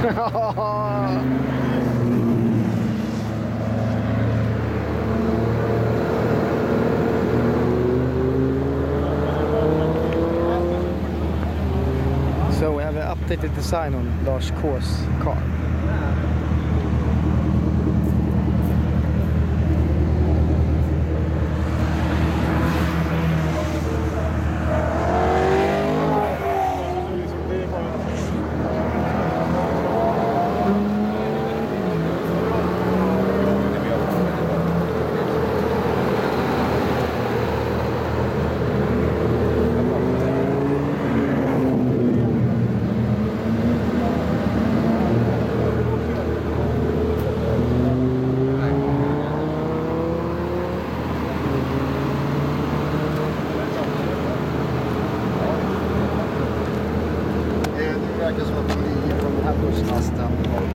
so we have an updated design on Lars K's car. herkes var på 9 från Herrgårdsnasten.